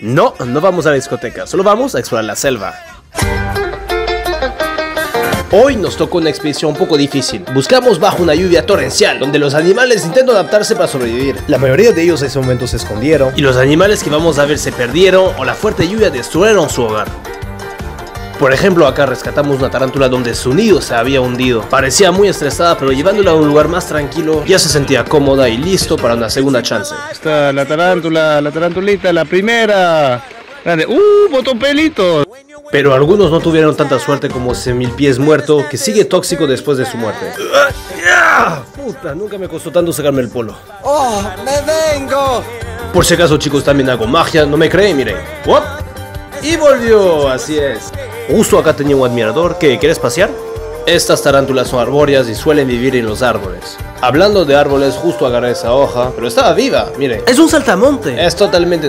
No, no vamos a la discoteca, solo vamos a explorar la selva. Hoy nos tocó una expedición un poco difícil. Buscamos bajo una lluvia torrencial, donde los animales intentan adaptarse para sobrevivir. La mayoría de ellos en ese momento se escondieron. Y los animales que vamos a ver se perdieron o la fuerte lluvia destruyeron su hogar. Por ejemplo, acá rescatamos una tarántula donde su nido se había hundido. Parecía muy estresada, pero llevándola a un lugar más tranquilo, ya se sentía cómoda y listo para una segunda chance. Está la tarántula, la tarantulita, la primera. Grande. ¡Uh! Botó pelito. Pero algunos no tuvieron tanta suerte como ese mil pies muerto, que sigue tóxico después de su muerte. Puta, nunca me costó tanto sacarme el polo. ¡Oh, me vengo! Por si acaso, chicos, también hago magia, no me creen, miren. ¡Wop! Y volvió, así es. Justo acá tenía un admirador, ¿qué? ¿Quieres pasear? Estas tarántulas son arbóreas y suelen vivir en los árboles. Hablando de árboles, justo agarré esa hoja, pero estaba viva, miren. Es un saltamonte. Es totalmente